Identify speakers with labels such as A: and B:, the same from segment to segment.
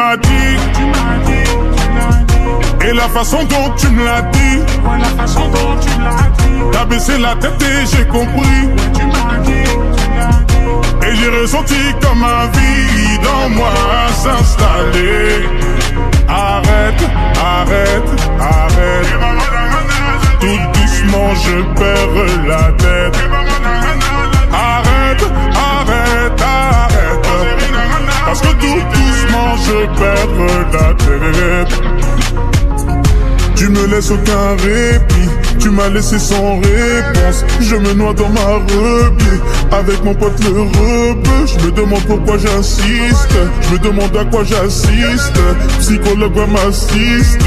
A: m'as dit, tu m'as dit, et la façon dont tu me l'as dit,
B: la façon dont tu dit,
A: t'as baissé la tête et j'ai compris, et j'ai ressenti comme un vide en moi s'installer. Arrête. Laisses aucun répit, tu m'as laissé sans réponse. Je me noie dans ma rebelle, avec mon pote le rebeu. Je me demande pourquoi j'insiste, je me demande à quoi j'assiste. Psychologue va m'assister.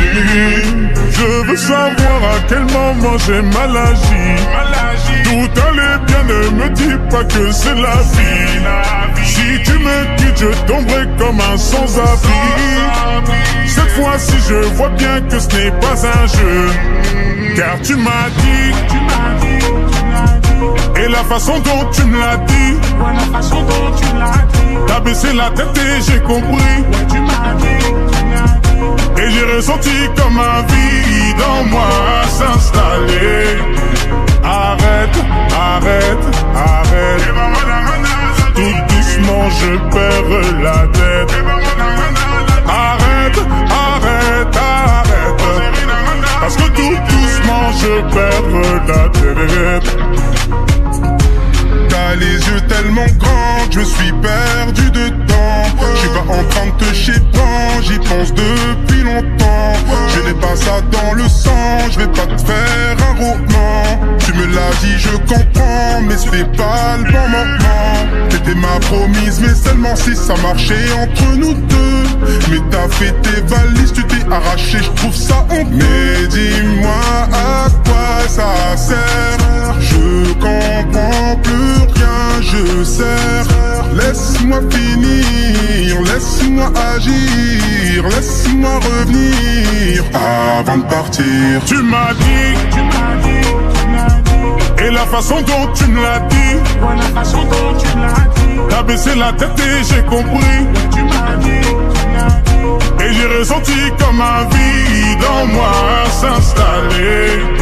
A: Je veux savoir à quel moment j'ai mal agi. Tout allait ne me dis pas que c'est la vie. Si tu me quittes, je tomberai comme un sans-abri. Cette fois-ci, je vois bien que ce n'est pas un jeu. Car tu m'as dit, et la façon dont tu me l'as dit, t'as baissé la tête et j'ai compris. Et j'ai ressenti comme un vide en moi s'installer.
C: Yeux tellement grands, je suis perdu dedans. Je suis pas en train de te chétan, j'y pense depuis longtemps. Je n'ai pas ça dans le sang, je vais pas te faire un roman. Tu me l'as dit, je comprends, mais c'est pas le bon moment. T'étais ma promise, mais seulement si ça marchait entre nous deux. Mais t'as fait tes valises, tu t'es arraché, je trouve ça honteux. Mais dis-moi à quoi ça sert. Laisse-moi finir, laisse-moi agir, laisse-moi revenir avant de partir.
A: Tu m'as dit,
B: Tu m'as dit, tu m'as dit.
A: et la façon dont tu me l'as dit,
B: tu
A: t'as baissé la tête et j'ai compris.
B: Tu m'as dit, tu m'as dit.
A: Et j'ai ressenti comme un vide en moi s'installer.